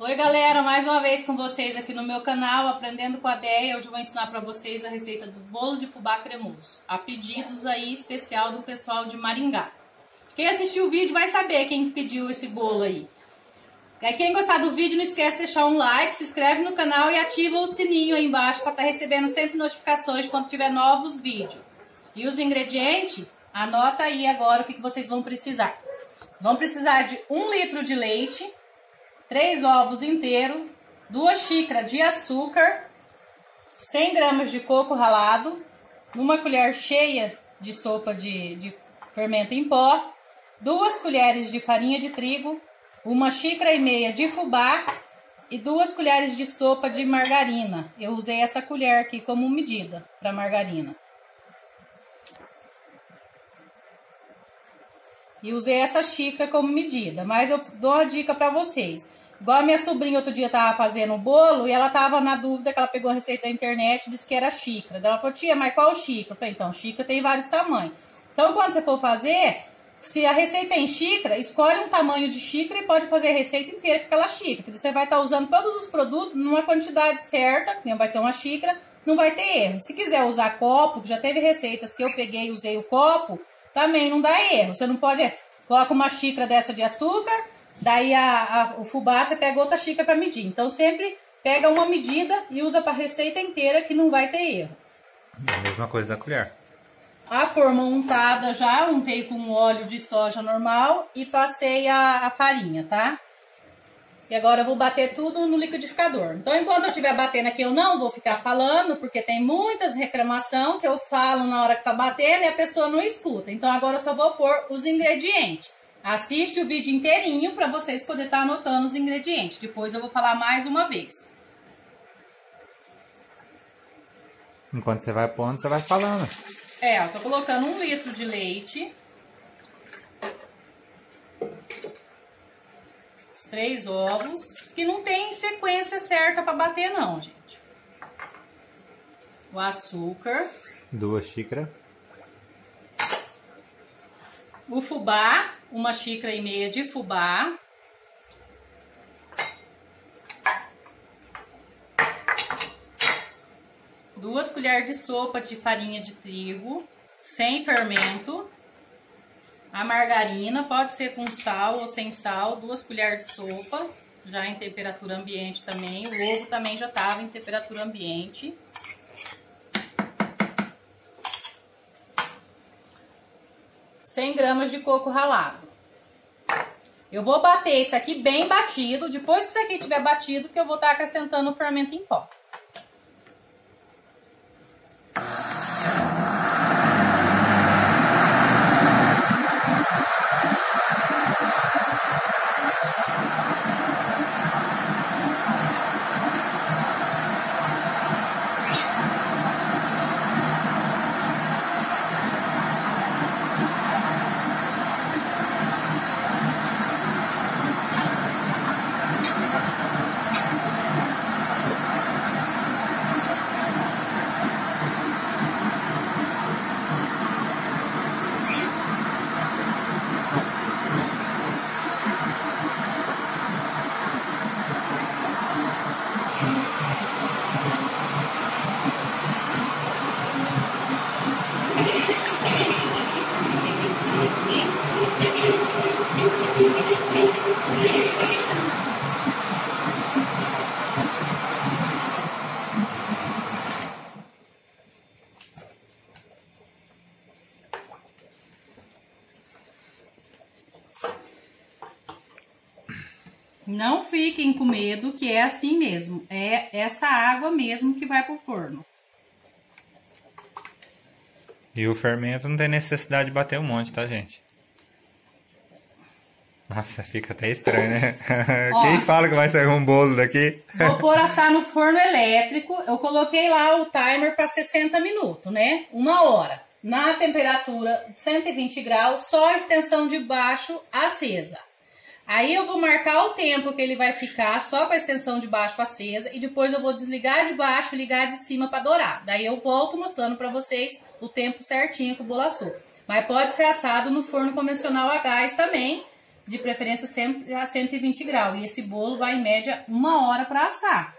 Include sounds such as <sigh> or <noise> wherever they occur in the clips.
Oi galera, mais uma vez com vocês aqui no meu canal Aprendendo com a Déia. Hoje eu vou ensinar para vocês a receita do bolo de fubá cremoso. A pedidos aí especial do pessoal de Maringá. Quem assistiu o vídeo vai saber quem pediu esse bolo aí. Quem gostar do vídeo não esquece de deixar um like, se inscreve no canal e ativa o sininho aí embaixo para estar tá recebendo sempre notificações quando tiver novos vídeos. E os ingredientes, anota aí agora o que vocês vão precisar. Vão precisar de um litro de leite, 3 ovos inteiros, 2 xícaras de açúcar, 100 gramas de coco ralado, uma colher cheia de sopa de, de fermento em pó, duas colheres de farinha de trigo, uma xícara e meia de fubá e duas colheres de sopa de margarina. Eu usei essa colher aqui como medida para margarina. E usei essa xícara como medida, mas eu dou uma dica para vocês. Igual a minha sobrinha outro dia tava fazendo um bolo e ela tava na dúvida que ela pegou a receita da internet e disse que era xícara. Ela falou, tia, mas qual xícara? Eu falei, então, xícara tem vários tamanhos. Então, quando você for fazer, se a receita é em xícara, escolhe um tamanho de xícara e pode fazer a receita inteira com aquela xícara. Porque você vai estar tá usando todos os produtos numa quantidade certa, que vai ser uma xícara, não vai ter erro. Se quiser usar copo, já teve receitas que eu peguei e usei o copo, também não dá erro. Você não pode... Coloca uma xícara dessa de açúcar Daí a, a, o fubá você pega outra xícara para medir. Então sempre pega uma medida e usa para a receita inteira que não vai ter erro. A mesma coisa da colher. A forma untada já, untei com óleo de soja normal e passei a, a farinha, tá? E agora eu vou bater tudo no liquidificador. Então, enquanto eu estiver batendo aqui, eu não vou ficar falando, porque tem muitas reclamações que eu falo na hora que tá batendo e a pessoa não escuta. Então, agora eu só vou pôr os ingredientes. Assiste o vídeo inteirinho para vocês poderem estar tá anotando os ingredientes. Depois eu vou falar mais uma vez. Enquanto você vai pondo, você vai falando. É, eu tô colocando um litro de leite. Os três ovos. Que não tem sequência certa para bater não, gente. O açúcar. Duas xícaras. O fubá, uma xícara e meia de fubá. Duas colheres de sopa de farinha de trigo, sem fermento. A margarina, pode ser com sal ou sem sal, duas colheres de sopa, já em temperatura ambiente também. O ovo também já estava em temperatura ambiente. 100 gramas de coco ralado. Eu vou bater isso aqui bem batido. Depois que isso aqui estiver batido, que eu vou estar acrescentando o fermento em pó. Não fiquem com medo, que é assim mesmo. É essa água mesmo que vai pro forno. E o fermento não tem necessidade de bater um monte, tá, gente? Nossa, fica até estranho, né? <laughs> Ó, Quem fala que vai sair um bolo daqui? Vou pôr assar no forno elétrico. Eu coloquei lá o timer para 60 minutos, né? Uma hora. Na temperatura de 120 graus, só a extensão de baixo acesa. Aí eu vou marcar o tempo que ele vai ficar só com a extensão de baixo acesa e depois eu vou desligar de baixo e ligar de cima para dourar. Daí eu volto mostrando para vocês o tempo certinho que o bolo assou. Mas pode ser assado no forno convencional a gás também, de preferência sempre a 120 graus. E esse bolo vai em média uma hora para assar.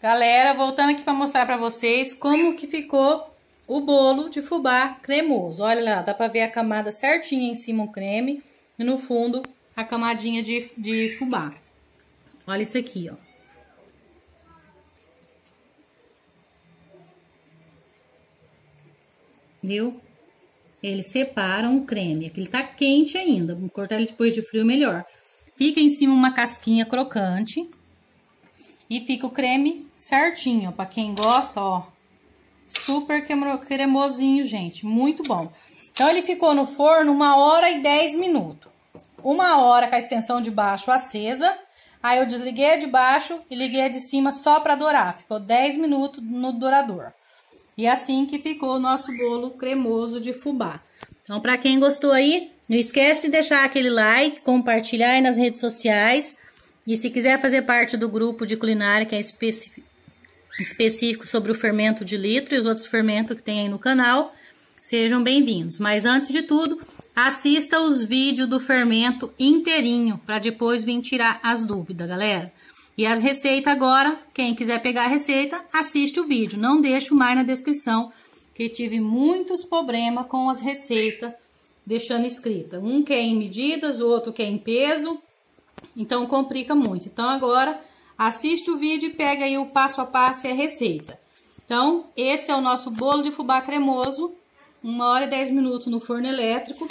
Galera, voltando aqui para mostrar para vocês como que ficou o bolo de fubá cremoso. Olha lá, dá para ver a camada certinha em cima o creme e no fundo a camadinha de, de fubá. Olha isso aqui, ó. Viu? Ele separa um creme. Aqui ele tá quente ainda. Vamos cortar ele depois de frio melhor. Fica em cima uma casquinha crocante. E fica o creme certinho. Pra quem gosta, ó. Super cremosinho, gente. Muito bom. Então, ele ficou no forno uma hora e dez minutos. Uma hora com a extensão de baixo acesa. Aí eu desliguei a de baixo e liguei a de cima só para dourar. Ficou 10 minutos no dourador. E assim que ficou o nosso bolo cremoso de fubá. Então, para quem gostou aí, não esquece de deixar aquele like, compartilhar aí nas redes sociais. E se quiser fazer parte do grupo de culinária que é específico sobre o fermento de litro e os outros fermentos que tem aí no canal, sejam bem-vindos. Mas antes de tudo, assista os vídeos do fermento inteirinho para depois vir tirar as dúvidas, galera. E as receitas agora, quem quiser pegar a receita, assiste o vídeo. Não deixo mais na descrição, que tive muitos problemas com as receitas, deixando escrita. Um quer em medidas, o outro quer em peso, então complica muito. Então agora, assiste o vídeo e pega aí o passo a passo e a receita. Então, esse é o nosso bolo de fubá cremoso, uma hora e dez minutos no forno elétrico,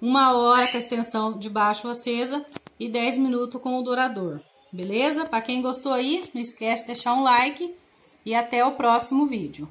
uma hora com a extensão de baixo acesa e 10 minutos com o dourador. Beleza? Para quem gostou aí, não esquece de deixar um like e até o próximo vídeo.